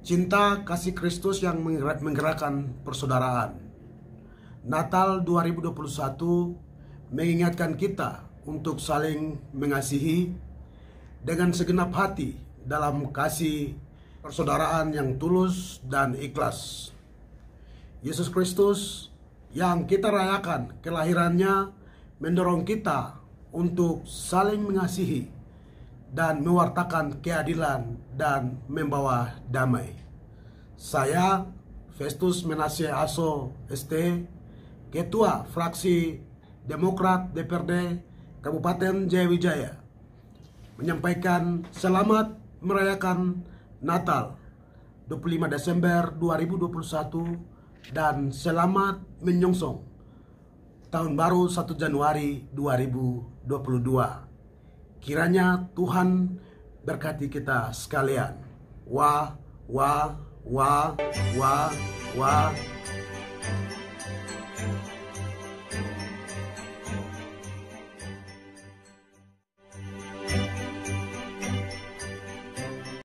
Cinta kasih Kristus yang menggerak- menggerakkan persaudaraan. Natal 2021 mengingatkan kita untuk saling mengasihi dengan segenap hati dalam kasih persaudaraan yang tulus dan ikhlas. Yesus Kristus yang kita rayakan kelahirannya mendorong kita untuk saling mengasihi dan mewartakan keadilan dan membawa damai. Saya Festus Menasye Aso ST, Ketua Fraksi Demokrat DPRD Kabupaten Jayawijaya, menyampaikan selamat merayakan Natal 25 Desember 2021 dan selamat menyongsong tahun baru 1 Januari 2022. Kiranya Tuhan berkati kita sekalian. Wah, wah, wah, wah, wah.